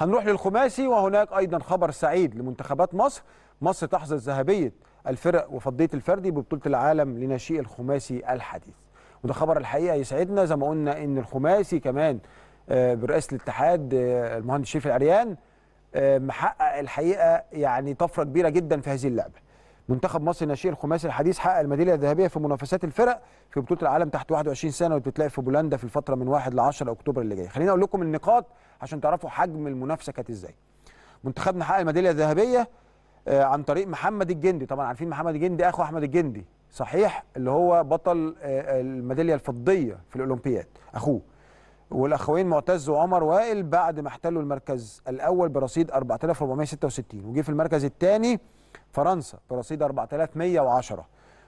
هنروح للخماسي وهناك أيضا خبر سعيد لمنتخبات مصر. مصر تحظى ذهبية الفرق وفضية الفردي ببطولة العالم لناشئ الخماسي الحديث. وده خبر الحقيقة يسعدنا. زي ما قلنا إن الخماسي كمان آه، برئاسه الاتحاد آه، المهندس شريف العريان آه، محقق الحقيقة يعني طفرة كبيرة جدا في هذه اللعبة. منتخب مصر ناشئ الخماسي الحديث حقق الميدالية الذهبية في منافسات الفرق في بطولة العالم تحت 21 سنة واللي بتتلعب في بولندا في الفترة من 1 ل 10 أكتوبر اللي جاي. خليني أقول لكم النقاط عشان تعرفوا حجم المنافسة كانت إزاي. منتخبنا حقق الميدالية الذهبية آه، عن طريق محمد الجندي. طبعا عارفين محمد الجندي؟ أخو أحمد الجندي. صحيح؟ اللي هو بطل آه، الميدالية الفضية في الأولمبياد. أخوه. والأخوين معتز وعمر وائل بعد ما احتلوا المركز الأول برصيد 4466 وجه في المركز الثاني فرنسا برصيد 4110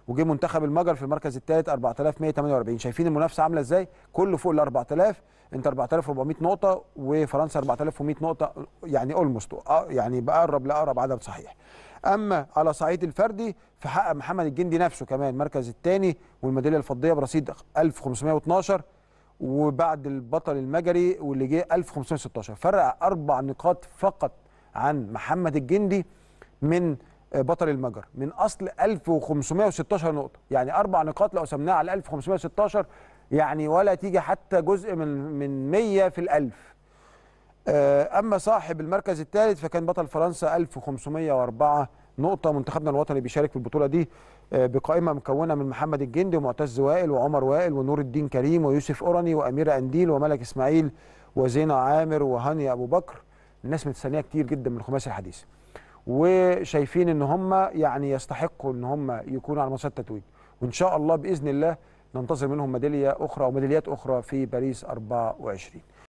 وجه منتخب المجر في المركز الثالث 4148 شايفين المنافسة عاملة إزاي؟ كله فوق ال 4000 انت 4400 نقطة وفرنسا 4100 نقطة. يعني اولموست يعني بقرب لأقرب عدد صحيح. أما على صعيد الفردي فحقق محمد الجندي نفسه كمان المركز الثاني والميدالية الفضية برصيد 1512 وبعد البطل المجري واللي جه 1516 فرق أربع نقاط فقط عن محمد الجندي من بطل المجر. من أصل 1516 نقطة. يعني أربع نقاط لو قسمناها على 1516 يعني ولا تيجي حتى جزء من من 100 في الألف. آه، أما صاحب المركز الثالث فكان بطل فرنسا 1504 نقطة. منتخبنا الوطني بيشارك في البطولة دي آه، بقائمة مكونة من محمد الجندي ومعتز وائل وعمر وائل ونور الدين كريم ويوسف اوراني وأميرة انديل وملك إسماعيل وزينة عامر وهانيا أبو بكر. الناس متسانيه كتير جدا من الخماسي الحديث. وشايفين إن هم يعني يستحقوا إن هم يكونوا على مسار التتويج. وإن شاء الله بإذن الله ننتظر منهم ميدالية أخرى أو ميداليات أخرى في باريس 24